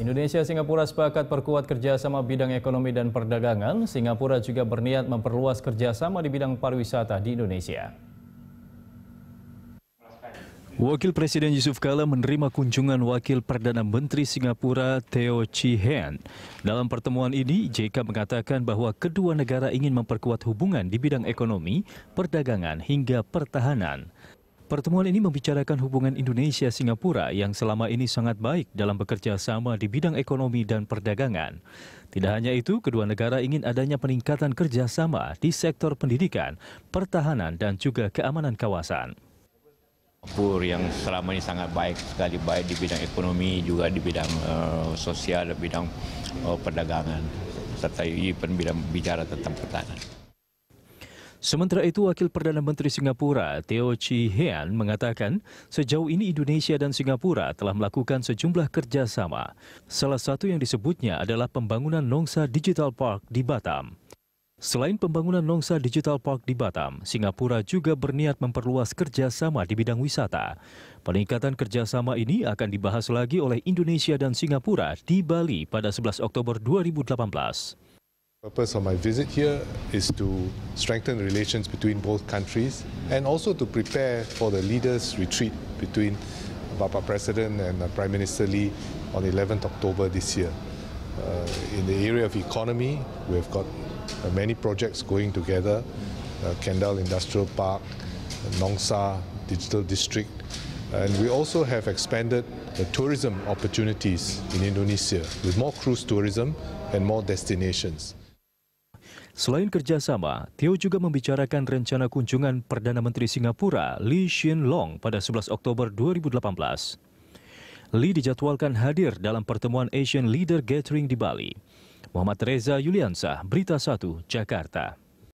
Indonesia Singapura sepakat perkuat kerjasama bidang ekonomi dan perdagangan. Singapura juga berniat memperluas kerjasama di bidang pariwisata di Indonesia. Wakil Presiden Yusuf Kala menerima kunjungan Wakil Perdana Menteri Singapura Theo Chee Hean. Dalam pertemuan ini, JK mengatakan bahwa kedua negara ingin memperkuat hubungan di bidang ekonomi, perdagangan hingga pertahanan. Pertemuan ini membicarakan hubungan Indonesia-Singapura yang selama ini sangat baik dalam bekerja sama di bidang ekonomi dan perdagangan. Tidak hanya itu, kedua negara ingin adanya peningkatan kerjasama di sektor pendidikan, pertahanan dan juga keamanan kawasan. Singapura yang selama ini sangat baik sekali, baik di bidang ekonomi, juga di bidang uh, sosial, dan bidang uh, perdagangan, serta ini bicara tentang pertahanan. Sementara itu, Wakil Perdana Menteri Singapura Theo Chee Hean mengatakan sejauh ini Indonesia dan Singapura telah melakukan sejumlah kerjasama. Salah satu yang disebutnya adalah pembangunan Nongsa Digital Park di Batam. Selain pembangunan Nongsa Digital Park di Batam, Singapura juga berniat memperluas kerjasama di bidang wisata. Peningkatan kerjasama ini akan dibahas lagi oleh Indonesia dan Singapura di Bali pada 11 Oktober 2018. The purpose of my visit here is to strengthen relations between both countries and also to prepare for the leaders' retreat between Bapa President and uh, Prime Minister Lee on 11th October this year. Uh, in the area of economy, we've got uh, many projects going together, uh, Kendall Industrial Park, Nongsa Digital District, and we also have expanded the tourism opportunities in Indonesia with more cruise tourism and more destinations. Selain kerjasama, Theo juga membicarakan rencana kunjungan Perdana Menteri Singapura Lee Hsien Loong pada 11 Oktober 2018. Lee dijadwalkan hadir dalam pertemuan Asian Leader Gathering di Bali. Muhammad Reza Yuliansah, Berita 1, Jakarta.